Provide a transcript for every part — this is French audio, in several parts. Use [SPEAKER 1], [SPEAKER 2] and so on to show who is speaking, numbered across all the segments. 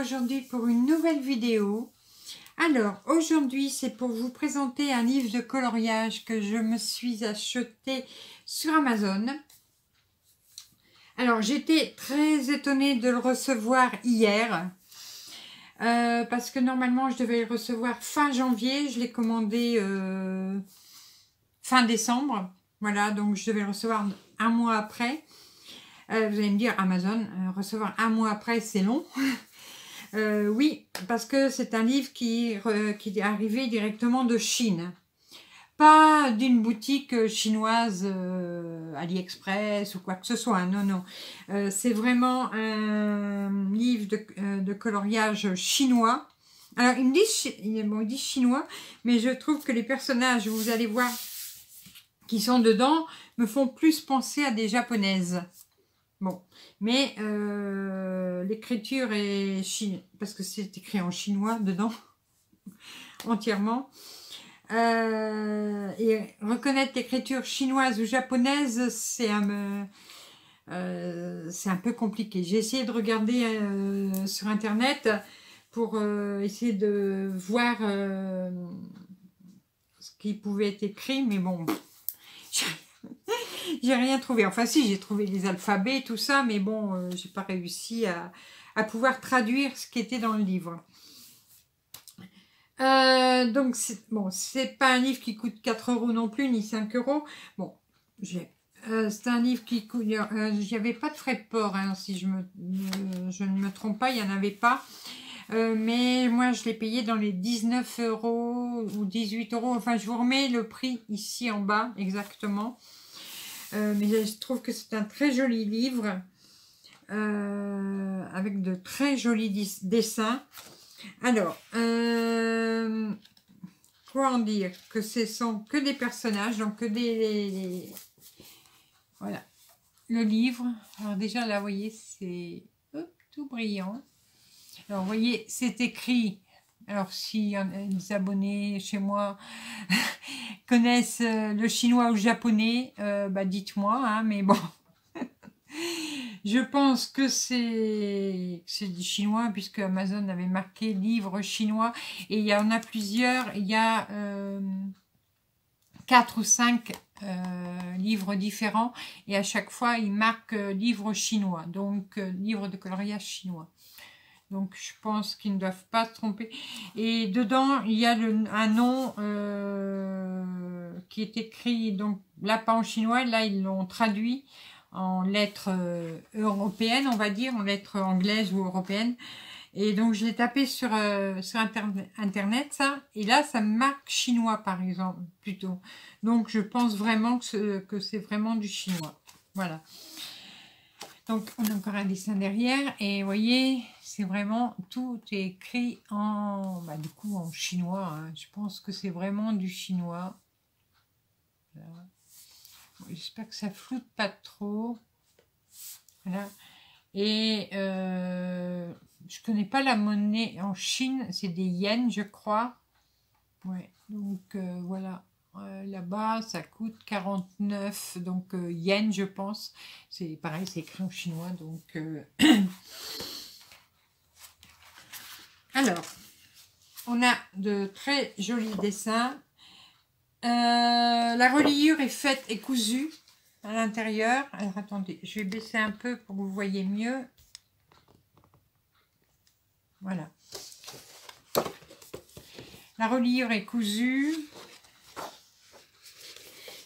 [SPEAKER 1] aujourd'hui pour une nouvelle vidéo. Alors aujourd'hui c'est pour vous présenter un livre de coloriage que je me suis acheté sur Amazon. Alors j'étais très étonnée de le recevoir hier. Euh, parce que normalement je devais le recevoir fin janvier, je l'ai commandé euh, fin décembre. Voilà, donc je devais le recevoir un mois après. Euh, vous allez me dire, Amazon, recevoir un mois après, c'est long. Euh, oui, parce que c'est un livre qui, qui est arrivé directement de Chine. Pas d'une boutique chinoise AliExpress ou quoi que ce soit. Non, non. c'est vraiment un livre de, coloriage chinois. Alors, il me dit, bon, chinois, mais je trouve que les personnages, vous allez voir, qui sont dedans, me font plus penser à des japonaises. Bon, mais euh, l'écriture est chine parce que c'est écrit en chinois dedans, entièrement. Euh, et reconnaître l'écriture chinoise ou japonaise, c'est un, euh, c'est un peu compliqué. J'ai essayé de regarder sur internet pour essayer de voir ce qui pouvait être écrit, mais bon, j'ai rien trouvé. Enfin si, j'ai trouvé les alphabets, tout ça, mais bon, euh, j'ai pas réussi à, pouvoir traduire ce qui était dans le livre. Euh, donc, bon, c'est pas un livre qui coûte 4 euros non plus, ni 5 euros. Bon, j'ai... Euh, c'est un livre qui coûte... Il n'y avait pas de frais de port, hein, si je, me, je ne me trompe pas, il n'y en avait pas. mais moi, je l'ai payé dans les 19 euros ou 18 euros. Enfin, je vous remets le prix ici en bas, exactement. Euh, mais je trouve que c'est un très joli livre euh, avec de très jolis dessins. Alors, euh, quoi en dire? Que ce sont que des personnages, donc que des... Voilà, le livre. Alors déjà là, vous voyez, c'est tout brillant. Alors, vous voyez, c'est écrit alors, si des abonnés chez moi connaissent euh, le chinois ou le japonais, euh, bah dites-moi, hein, mais bon. Je pense que c'est du chinois, puisque Amazon avait marqué livre chinois. Et il y en a plusieurs. Il y a euh, quatre ou cinq livres différents. Et à chaque fois, il marque livre chinois. Donc, livre de coloriage chinois. Donc, je pense qu'ils ne doivent pas se tromper. Et dedans, il y a un nom euh, qui est écrit, donc là, pas en chinois. Là, ils l'ont traduit en lettres euh, européennes, on va dire, en lettres anglaises ou européennes. Et donc, je l'ai tapé sur, euh, Internet, ça. Et là, ça marque chinois, par exemple, plutôt. Donc, je pense vraiment que c'est vraiment du chinois. Voilà. Donc, on a encore un dessin derrière. Et vous voyez, c'est vraiment, tout écrit en, bah, du coup, en chinois. Hein. Je pense que c'est vraiment du chinois. J'espère que ça floute pas trop. Voilà. Et euh, je connais pas la monnaie en Chine, c'est des yens, je crois. Ouais, donc euh, voilà. Euh, là-bas, ça coûte 49 donc euh, yens, je pense. C'est pareil, c'est écrit en chinois, donc... Euh, Alors, on a de très jolis dessins. la reliure est faite et cousue à l'intérieur. Alors, attendez, je vais baisser un peu pour que vous voyez mieux. Voilà. La reliure est cousue.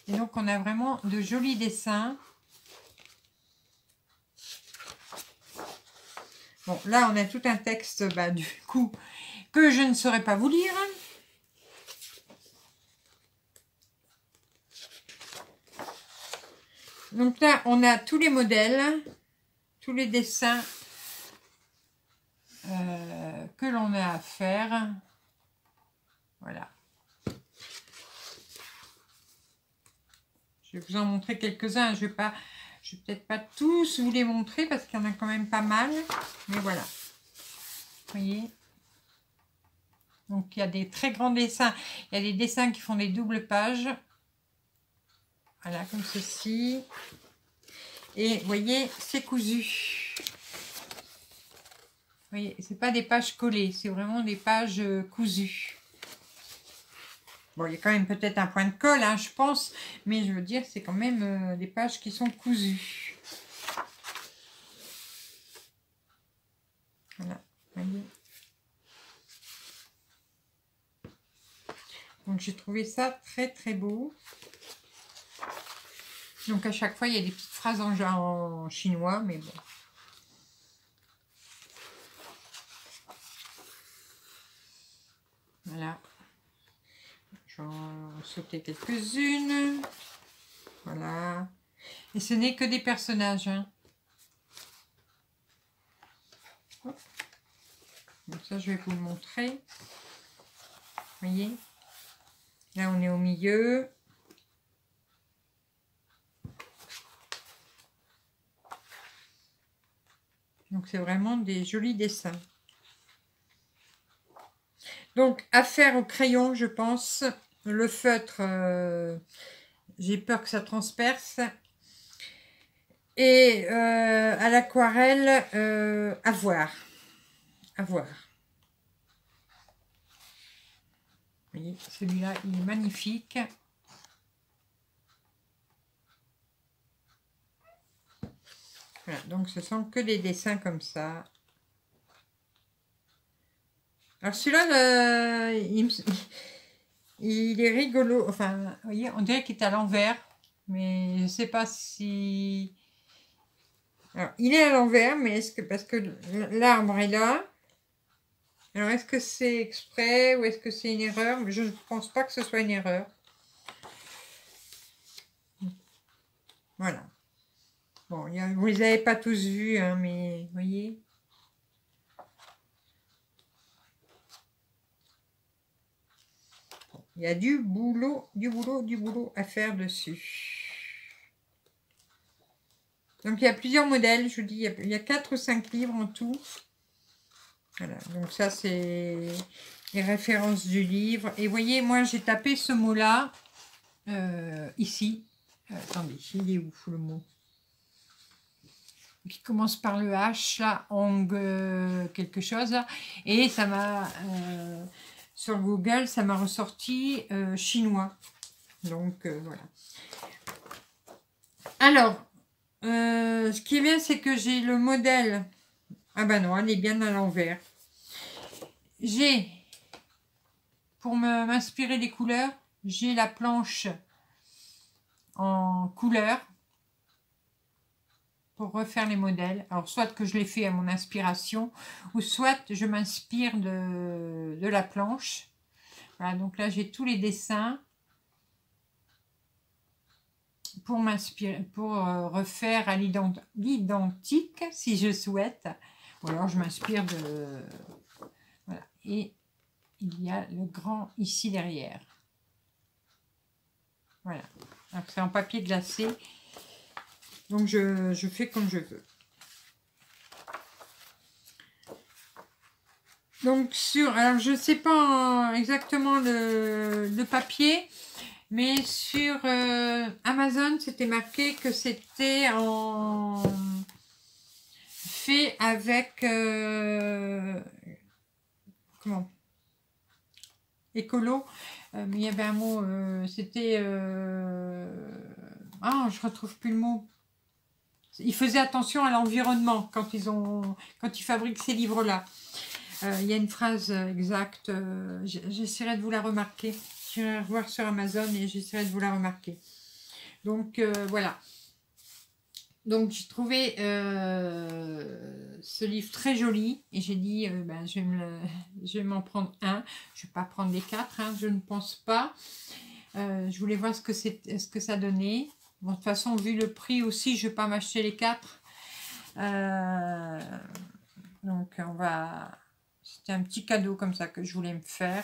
[SPEAKER 1] Et donc, on a vraiment de jolis dessins. Bon, là, on a tout un texte, bah, du coup, que je ne saurais pas vous lire. Donc là, on a tous les modèles, tous les dessins euh, que l'on a à faire. Voilà. Je vais vous en montrer quelques-uns. Je vais pas, je vais peut-être pas tous vous les montrer parce qu'il y en a quand même pas mal. Mais voilà. Vous voyez? Donc, il y a des très grands dessins. Il y a des dessins qui font des doubles pages. Voilà, comme ceci. Et vous voyez, c'est cousu. voyez, c'est pas des pages collées, c'est vraiment des pages euh, cousues. Bon, il y a quand même peut-être un point de colle, hein, je pense, mais je veux dire, c'est quand même euh, des pages qui sont cousues. Voilà. Donc j'ai trouvé ça très très beau. Donc à chaque fois, il y a des petites phrases en, en chinois, mais bon. Voilà. Je vais en sauter quelques-unes. Voilà. Et ce n'est que des personnages. Hein. Donc ça, je vais vous le montrer. Vous voyez? Là, on est au milieu. Donc, c'est vraiment des jolis dessins. Donc, à faire au crayon, je pense. Le feutre, euh, j'ai peur que ça transperce. Et euh, à l'aquarelle, euh, à voir. À voir. celui-là, il est magnifique. Donc ce sont que des dessins comme ça. Alors celui-là, il, il, est rigolo. Enfin, vous voyez, on dirait qu'il est à l'envers. Mais je ne sais pas si... Alors, il est à l'envers, mais est-ce que... Parce que l'arbre est là. Alors, est-ce que c'est exprès ou est-ce que c'est une erreur? Je ne pense pas que ce soit une erreur. Voilà. Bon, vous ne les avez pas tous vus, hein, mais vous voyez Il y a du boulot, du boulot, du boulot à faire dessus. Donc, il y a plusieurs modèles. Je vous dis, il y a 4 ou 5 livres en tout. Voilà, donc ça c'est les références du livre. Et voyez, moi j'ai tapé ce mot-là euh, ici. Euh, attendez, il est où le mot? Qui commence par le H, là, Hong euh, quelque chose. Et ça m'a, sur Google, ça m'a ressorti chinois. Donc voilà. Alors, ce qui est bien, c'est que j'ai le modèle ah ben non, elle est bien à l'envers. J'ai, pour m'inspirer des couleurs, j'ai la planche en couleur pour refaire les modèles. Alors, soit que je l'ai fait à mon inspiration, ou soit je m'inspire de, de, la planche. Voilà, donc là, j'ai tous les dessins pour m'inspirer, pour euh, refaire à l'identique, si je souhaite. Ou alors je m'inspire de... Voilà. Et il y a le grand ici derrière. Voilà. c'est en papier glacé. Donc je, fais comme je veux. Donc sur, alors je ne sais pas exactement le, papier, mais sur euh, Amazon c'était marqué que c'était en fait avec euh, comment? Écolo. Euh, il y avait un mot euh, c'était ah je retrouve plus le mot ils faisaient attention à l'environnement quand ils ont quand ils fabriquent ces livres là il y a une phrase exacte j'essaierai de vous la remarquer je vais revoir sur Amazon et j'essaierai de vous la remarquer donc voilà donc j'ai trouvé euh, ce livre très joli et j'ai dit euh, ben, je vais m'en prendre un. Je ne vais pas prendre les quatre, hein, je ne pense pas. Euh, je voulais voir ce que ça donnait. De toute façon, vu le prix aussi, je ne vais pas m'acheter les quatre. donc on va... C'était un petit cadeau comme ça que je voulais me faire.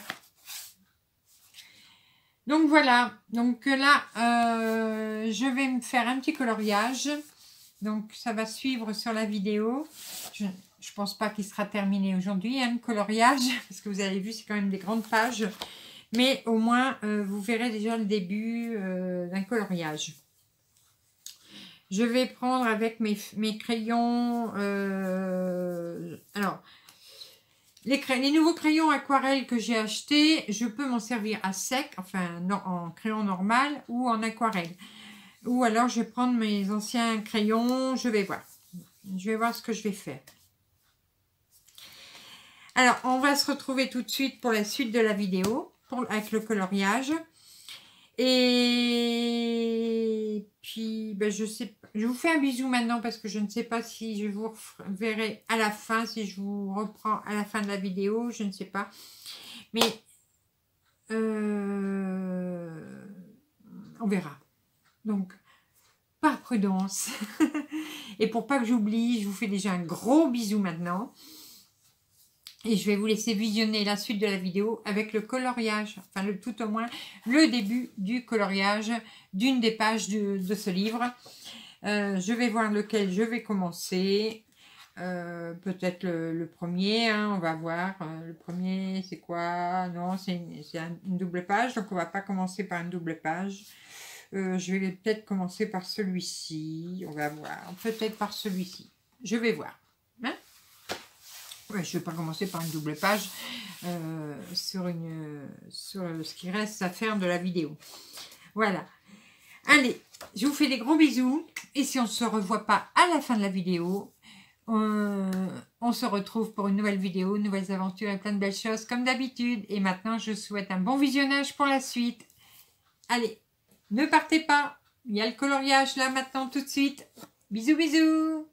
[SPEAKER 1] Donc voilà, donc là, je vais me faire un petit coloriage. Donc, ça va suivre sur la vidéo. Je ne pense pas qu'il sera terminé aujourd'hui, hein, le coloriage, parce que vous avez vu, c'est quand même des grandes pages. Mais au moins, euh, vous verrez déjà le début euh, d'un coloriage. Je vais prendre avec mes, crayons... Euh, alors, les, les, nouveaux crayons aquarelles que j'ai achetés, je peux m'en servir à sec, enfin en crayon normal ou en aquarelle. Ou alors je vais prendre mes anciens crayons, je vais voir. Je vais voir ce que je vais faire. Alors, on va se retrouver tout de suite pour la suite de la vidéo, avec le coloriage. Et puis, ben, je sais Je vous fais un bisou maintenant parce que je ne sais pas si je vous verrai à la fin, si je vous reprends à la fin de la vidéo, je ne sais pas. Mais, euh, on verra. Donc, par prudence. Et pour pas que j'oublie, je vous fais déjà un gros bisou maintenant. Et je vais vous laisser visionner la suite de la vidéo avec le coloriage, enfin le, tout au moins le début du coloriage d'une des pages de, ce livre. Euh, je vais voir lequel je vais commencer. Euh, peut-être le, premier, hein, on va voir. Euh, le premier, c'est quoi? Non, c'est une, double page, donc on va pas commencer par une double page. je vais peut-être commencer par celui-ci. On va voir. Peut-être par celui-ci. Je vais voir je ne vais pas commencer par une double page euh, sur, une, sur ce qui reste à faire de la vidéo. Voilà. Allez, je vous fais des gros bisous. Et si on ne se revoit pas à la fin de la vidéo, on se retrouve pour une nouvelle vidéo, nouvelles aventures et plein de belles choses comme d'habitude. Et maintenant, je souhaite un bon visionnage pour la suite. Allez, ne partez pas. Il y a le coloriage là maintenant tout de suite. Bisous, bisous